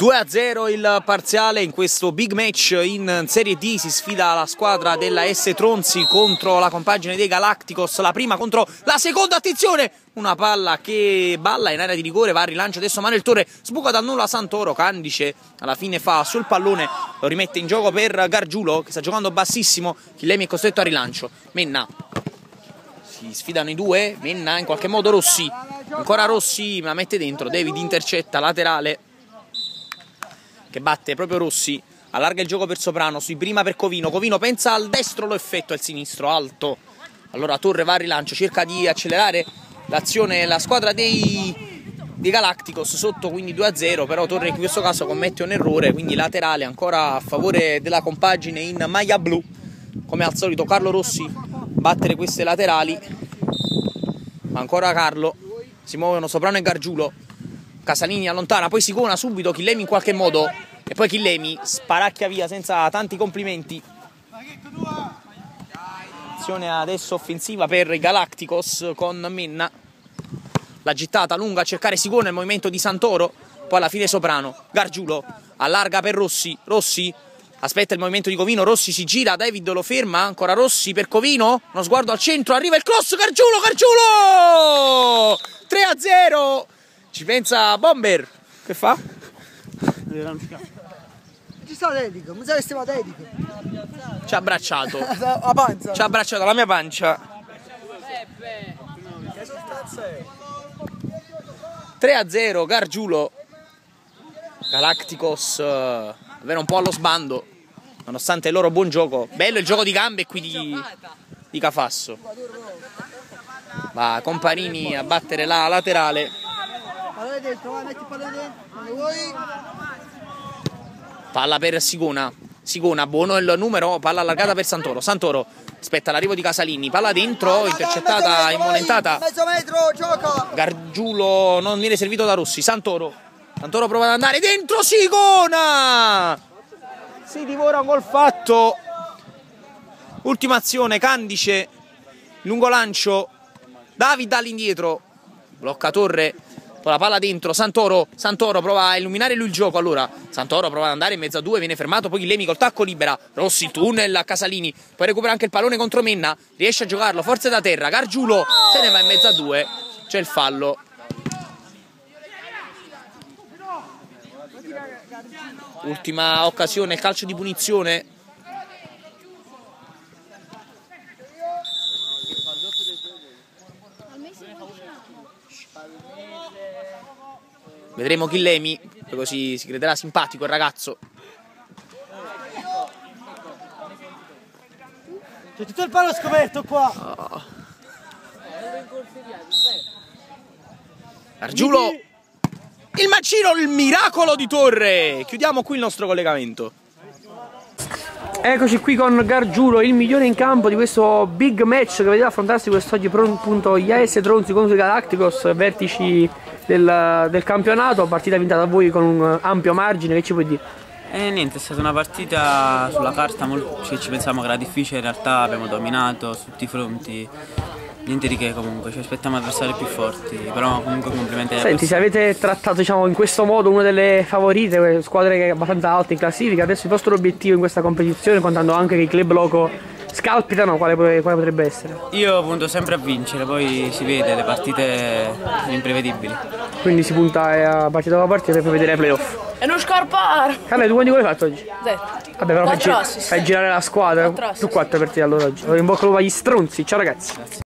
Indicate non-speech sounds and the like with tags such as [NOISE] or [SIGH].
2-0 il parziale in questo big match in Serie D. Si sfida la squadra della S Tronzi contro la compagine dei Galacticos, la prima contro la seconda, attenzione! Una palla che balla in area di rigore, va a rilancio adesso Manuel Torre, sbuca dal nulla Santoro, Candice alla fine fa sul pallone, lo rimette in gioco per Gargiulo che sta giocando bassissimo, Chillemi è costretto a rilancio, Menna. Si sfidano i due, Menna in qualche modo Rossi, ancora Rossi la mette dentro, David intercetta laterale che batte proprio Rossi, allarga il gioco per Soprano, sui prima per Covino, Covino pensa al destro, lo effettua al sinistro, alto. Allora Torre va a rilancio, cerca di accelerare l'azione, la squadra dei, dei Galacticos sotto quindi 2-0, però Torre in questo caso commette un errore, quindi laterale ancora a favore della compagine in maglia blu. Come al solito Carlo Rossi battere queste laterali, ancora Carlo, si muovono Soprano e Gargiulo, Casalini allontana, poi si cona subito Chillemi in qualche modo e poi Chillemi sparacchia via senza tanti complimenti. Azione adesso offensiva per Galacticos con Menna. La gittata lunga a cercare Sicona il movimento di Santoro, poi alla fine Soprano, Gargiulo allarga per Rossi, Rossi aspetta il movimento di Covino, Rossi si gira, David lo ferma, ancora Rossi per Covino, uno sguardo al centro, arriva il cross, Gargiulo, Gargiulo! 3 a 0! Ci pensa Bomber. Che fa? Ci sta dedico, mi sa che stiamo dedico. Ci ha abbracciato. [LAUGHS] La panza. Ci ha abbracciato la mia pancia. 3 a 0, Gargiulo. Galacticos eh, davvero un po' allo sbando. Nonostante il loro buon gioco. Bello il gioco di gambe qui di, di Cafasso. Va Comparini a battere la laterale. Palla per Sigona. Sigona, buono il numero, palla allargata per Santoro. Santoro aspetta l'arrivo di Casalini, palla dentro, intercettata, immonentata. Mezzo metro, gioca. Gargiulo non viene servito da Rossi. Santoro. Santoro prova ad andare dentro Sigona! Si divora un gol fatto. Ultima azione, Candice, lungo lancio. David all'indietro. Blocca Torre. Poi la palla dentro, Santoro, Santoro prova a illuminare lui il gioco allora, Santoro prova ad andare in mezzo a due, viene fermato, poi Lemi col tacco libera, Rossi tunnel a Casalini, poi recupera anche il pallone contro Menna, riesce a giocarlo, forze da terra, Gargiulo se ne va in mezzo a due, c'è il fallo. Ultima occasione, calcio di punizione. Vedremo Chillemi, così si crederà simpatico il ragazzo. C'è tutto il palo scoperto qua. Argiulo, il mancino, il miracolo di Torre. Chiudiamo qui il nostro collegamento. Eccoci qui con Gargiulo, il migliore in campo di questo big match che vedete affrontarsi quest'oggi appunto gli AS Tronzi contro i Galacticos, vertici del, del, campionato, partita vinta da voi con un ampio margine, che ci puoi dire? Eh, niente, è stata una partita sulla carta molto, ci, ci pensavamo che era difficile, in realtà abbiamo dominato su tutti i fronti, niente di che comunque, ci aspettiamo avversari più forti, però comunque complimenti Senti, se avete trattato diciamo, in questo modo una delle favorite, squadre abbastanza alte in classifica, adesso il vostro obiettivo in questa competizione, contando anche che i club loco scalpitano, quale, quale, potrebbe essere? Io punto sempre a vincere, poi si vede, le partite sono imprevedibili. Quindi si punta a partita dopo partita per vedere i playoff. E non scarpare! Carlo, tu quanti gol hai fatto oggi? Zero. Vabbè, però fai, gi fai, girare la squadra. Tu quattro partite allora oggi. In bocca al lupo agli stronzi. Ciao ragazzi. Grazie.